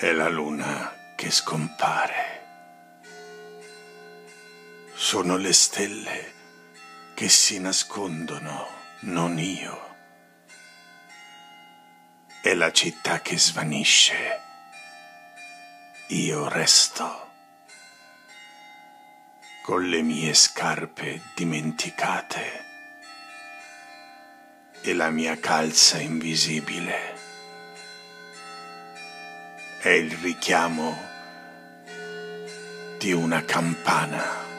È la luna che scompare. Sono le stelle che si nascondono, non io. È la città che svanisce. Io resto con le mie scarpe dimenticate e la mia calza invisibile. È il richiamo di una campana.